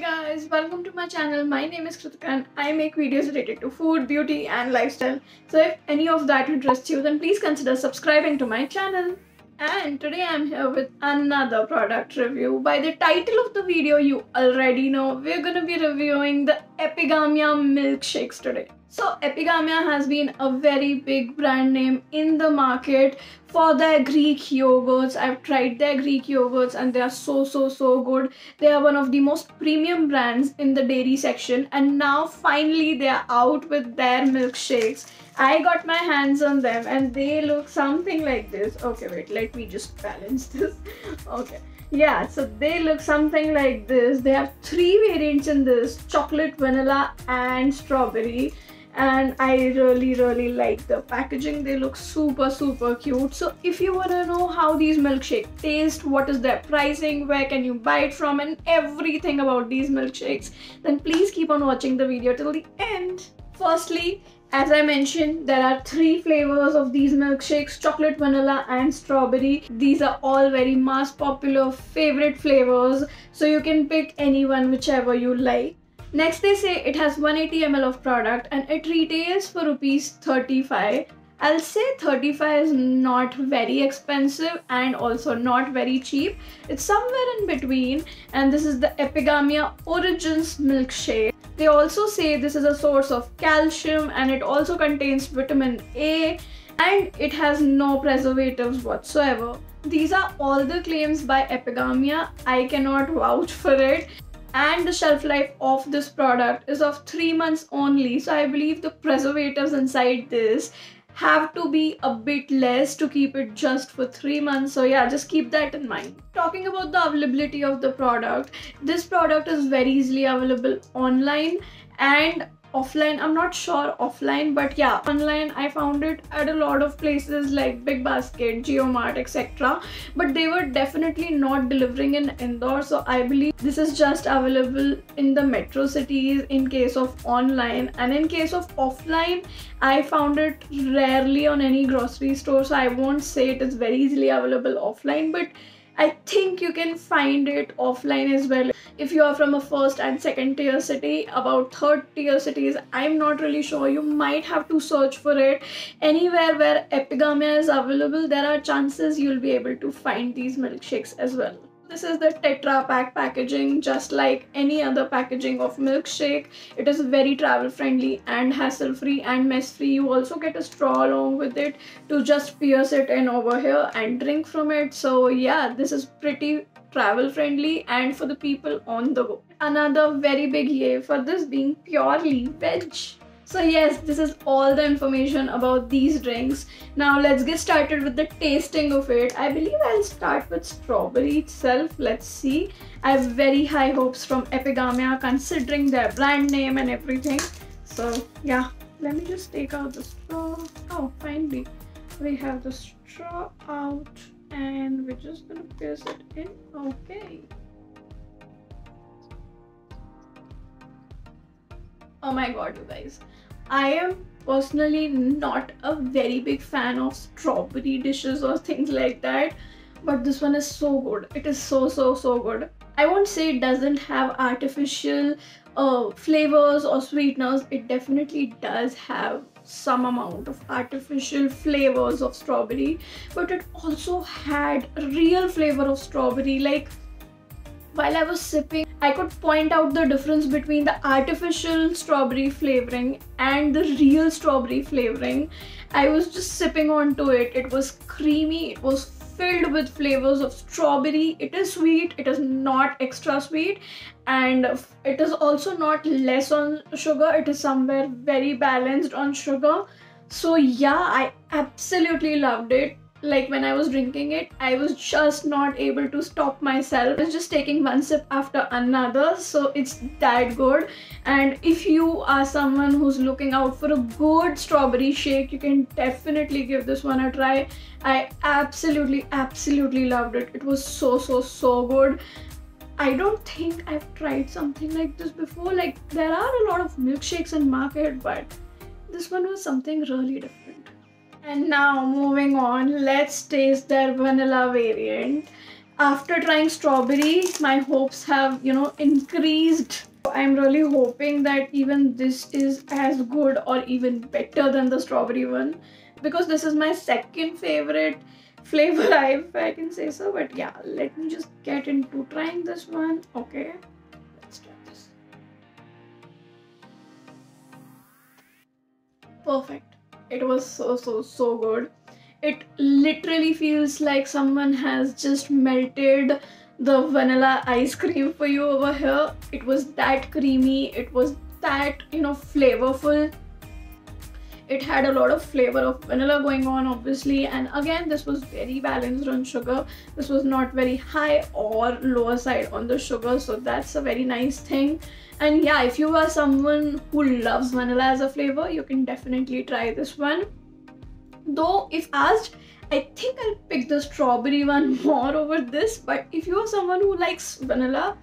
guys, welcome to my channel. My name is Kritika and I make videos related to food, beauty and lifestyle. So if any of that interests you then please consider subscribing to my channel. And today I'm here with another product review. By the title of the video you already know we're gonna be reviewing the Epigamia milkshakes today. So Epigamia has been a very big brand name in the market for their Greek yogurts. I've tried their Greek yogurts and they are so so so good. They are one of the most premium brands in the dairy section and now finally they are out with their milkshakes. I got my hands on them and they look something like this. Okay, wait, let me just balance this. Okay yeah so they look something like this they have three variants in this chocolate vanilla and strawberry and I really really like the packaging they look super super cute so if you want to know how these milkshake taste what is their pricing where can you buy it from and everything about these milkshakes then please keep on watching the video till the end firstly as I mentioned, there are three flavors of these milkshakes, chocolate, vanilla and strawberry. These are all very mass popular favorite flavors. So you can pick any one whichever you like. Next they say it has 180 ml of product and it retails for rupees 35. I'll say 35 is not very expensive and also not very cheap. It's somewhere in between and this is the Epigamia Origins milkshake. They also say this is a source of calcium and it also contains vitamin A and it has no preservatives whatsoever. These are all the claims by Epigamia. I cannot vouch for it and the shelf life of this product is of three months only. So i believe the preservatives inside this have to be a bit less to keep it just for three months. So yeah just keep that in mind. Talking about the availability of the product this product is very easily available online and offline. I'm not sure offline but yeah online i found it at a lot of places like big basket JioMart etc but they were definitely not delivering in Indore so i believe this is just available in the metro cities in case of online. And in case of offline i found it rarely on any grocery store so i won't say it is very easily available offline but I think you can find it offline as well. If you are from a first and second tier city, about third tier cities, I'm not really sure. You might have to search for it. Anywhere where Epigamia is available, there are chances you'll be able to find these milkshakes as well. This is the Tetra Pak packaging, just like any other packaging of milkshake. It is very travel friendly and hassle free and mess free. You also get a straw along with it to just pierce it in over here and drink from it. So yeah, this is pretty travel friendly and for the people on the go. Another very big yay for this being purely veg. So yes, this is all the information about these drinks. Now let's get started with the tasting of it. I believe I'll start with strawberry itself. Let's see. I have very high hopes from Epigamia considering their brand name and everything. So yeah, let me just take out the straw. Oh, finally, we have the straw out and we're just gonna pierce it in. Okay. Oh my god, you guys. I am personally not a very big fan of strawberry dishes or things like that. But this one is so good. It is so, so, so good. I won't say it doesn't have artificial uh, flavors or sweeteners. It definitely does have some amount of artificial flavors of strawberry. But it also had real flavor of strawberry. Like while I was sipping, I could point out the difference between the artificial strawberry flavoring and the real strawberry flavoring. I was just sipping onto it. It was creamy, it was filled with flavors of strawberry. It is sweet, it is not extra sweet, and it is also not less on sugar. It is somewhere very balanced on sugar. So, yeah, I absolutely loved it like when I was drinking it, I was just not able to stop myself. I was just taking one sip after another, so it's that good. And if you are someone who's looking out for a good strawberry shake, you can definitely give this one a try. I absolutely, absolutely loved it. It was so, so, so good. I don't think I've tried something like this before. Like there are a lot of milkshakes in market, but this one was something really different. And now moving on, let's taste their vanilla variant. after trying strawberry my hopes have you know increased. I'm really hoping that even this is as good or even better than the strawberry one because this is my second favorite flavor if i can say so. But yeah let me just get into trying this one. Okay let's try this. Perfect it was so so so good. It literally feels like someone has just melted the vanilla ice cream for you over here. It was that creamy. It was that you know flavorful it had a lot of flavor of vanilla going on obviously. And again this was very balanced on sugar. This was not very high or lower side on the sugar so that's a very nice thing. And yeah if you are someone who loves vanilla as a flavor you can definitely try this one. Though if asked I think I'll pick the strawberry one more over this but if you are someone who likes vanilla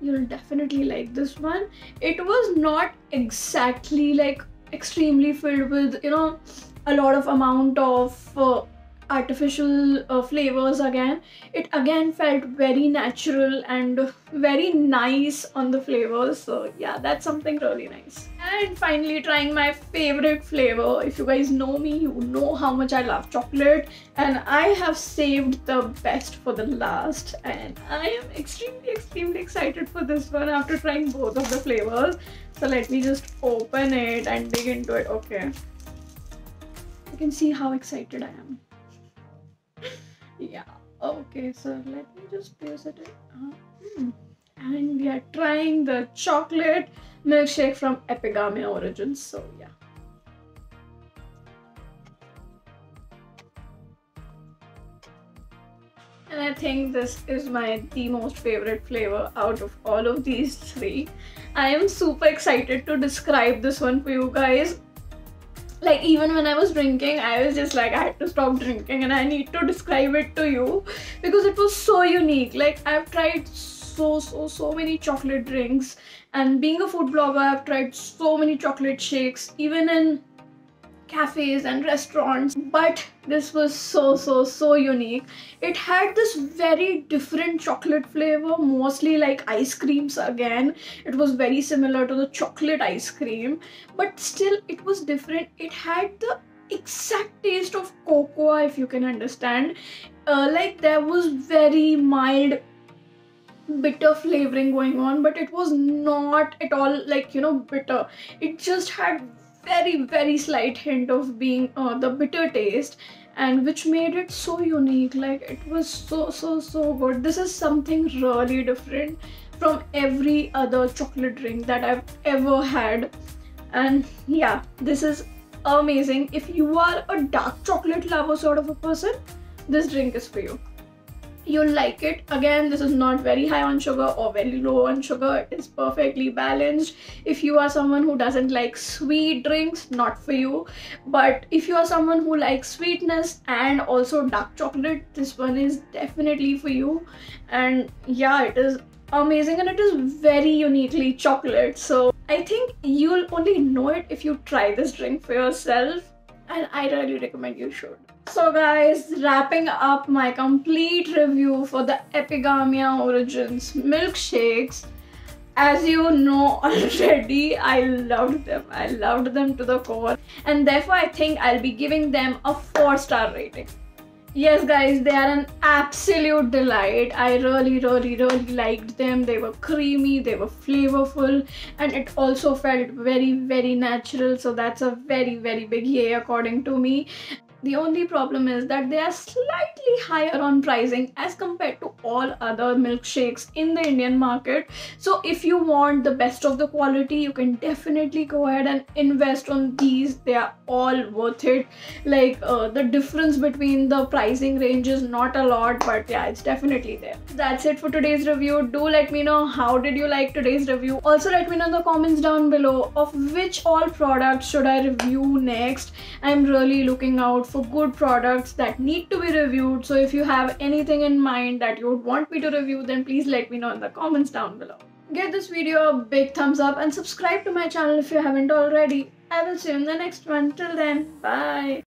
you'll definitely like this one. It was not exactly like extremely filled with you know a lot of amount of uh, artificial uh, flavors again. It again felt very natural and very nice on the flavors. So yeah that's something really nice. And finally trying my favorite flavor. If you guys know me you know how much i love chocolate. And i have saved the best for the last. And i am extremely extremely excited for this one after trying both of the flavors. So let me just open it and dig into it. Okay. You can see how excited i am yeah okay so let me just place it in. Uh, hmm. and we are trying the chocolate milkshake from epigamia origins so yeah and I think this is my the most favorite flavor out of all of these three. I am super excited to describe this one for you guys like even when I was drinking, I was just like I had to stop drinking and I need to describe it to you because it was so unique. Like I've tried so so so many chocolate drinks and being a food blogger I've tried so many chocolate shakes even in cafes and restaurants but this was so so so unique. It had this very different chocolate flavor mostly like ice creams again. It was very similar to the chocolate ice cream but still it was different. It had the exact taste of cocoa if you can understand. Uh, like there was very mild bitter flavoring going on but it was not at all like you know bitter. It just had very very slight hint of being uh, the bitter taste and which made it so unique. Like it was so so so good. This is something really different from every other chocolate drink that i've ever had. And yeah this is amazing. If you are a dark chocolate lover sort of a person this drink is for you you'll like it. Again this is not very high on sugar or very low on sugar. It is perfectly balanced. If you are someone who doesn't like sweet drinks not for you. But if you are someone who likes sweetness and also dark chocolate this one is definitely for you. And yeah it is amazing and it is very uniquely chocolate. So i think you'll only know it if you try this drink for yourself. And i really recommend you should so guys, wrapping up my complete review for the Epigamia Origins milkshakes. As you know already, I loved them. I loved them to the core. And therefore, I think I'll be giving them a 4-star rating. Yes guys, they are an absolute delight. I really, really, really liked them. They were creamy, they were flavorful, and it also felt very, very natural. So that's a very, very big yay according to me. The only problem is that they are slightly higher on pricing as compared to all other milkshakes in the Indian market. So if you want the best of the quality, you can definitely go ahead and invest on these. They are all worth it. Like uh, the difference between the pricing range is not a lot, but yeah, it's definitely there. That's it for today's review. Do let me know how did you like today's review. Also let me know in the comments down below of which all products should I review next. I'm really looking out for good products that need to be reviewed. So if you have anything in mind that you would want me to review, then please let me know in the comments down below. Give this video a big thumbs up and subscribe to my channel if you haven't already. I will see you in the next one. Till then, bye.